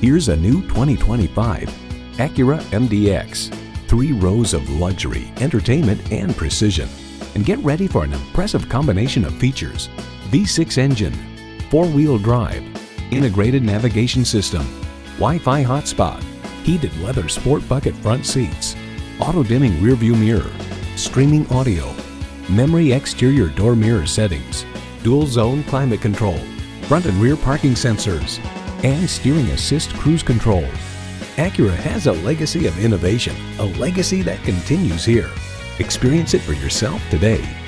Here's a new 2025 Acura MDX. Three rows of luxury, entertainment, and precision. And get ready for an impressive combination of features. V6 engine, four-wheel drive, integrated navigation system, Wi-Fi hotspot, heated leather sport bucket front seats, auto-dimming rearview mirror, streaming audio, memory exterior door mirror settings, dual zone climate control, front and rear parking sensors, and steering assist cruise control. Acura has a legacy of innovation, a legacy that continues here. Experience it for yourself today.